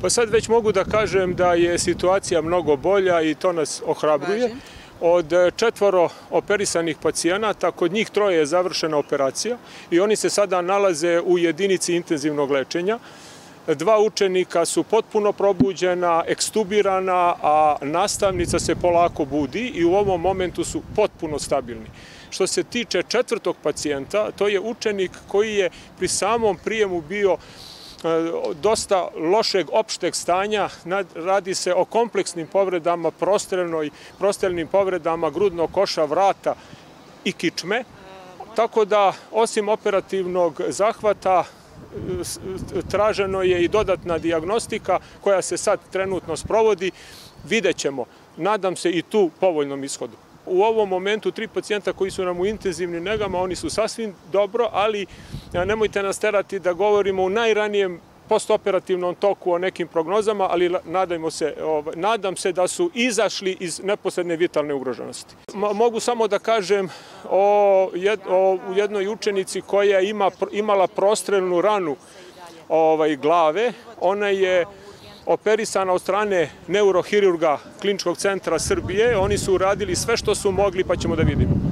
Pa sad već mogu da kažem da je situacija mnogo bolja i to nas ohrabruje. Od četvoro operisanih pacijenata, kod njih troje je završena operacija i oni se sada nalaze u jedinici intenzivnog lečenja. Dva učenika su potpuno probuđena, ekstubirana, a nastavnica se polako budi i u ovom momentu su potpuno stabilni. Što se tiče četvrtog pacijenta, to je učenik koji je pri samom prijemu bio e, dosta lošeg opšteg stanja, radi se o kompleksnim povredama, prostelnim povredama grudnog koša, vrata i kičme, tako da osim operativnog zahvata traženo je i dodatna diagnostika koja se sad trenutno sprovodi. Vidjet ćemo, nadam se i tu povoljnom ishodu. U ovom momentu tri pacijenta koji su nam u intenzivnim negama, oni su sasvim dobro, ali nemojte nas terati da govorimo u najranijem postoperativnom toku o nekim prognozama, ali nadajmo se, ovaj, nadam se da su izašli iz neposredne vitalne ugroženosti. Mogu samo da kažem o, o jednoj učenici koja ima, imala prostrelnu ranu ovaj, glave. Ona je operisana od strane neurohirurga Kliničkog centra Srbije. Oni su uradili sve što su mogli, pa ćemo da vidimo.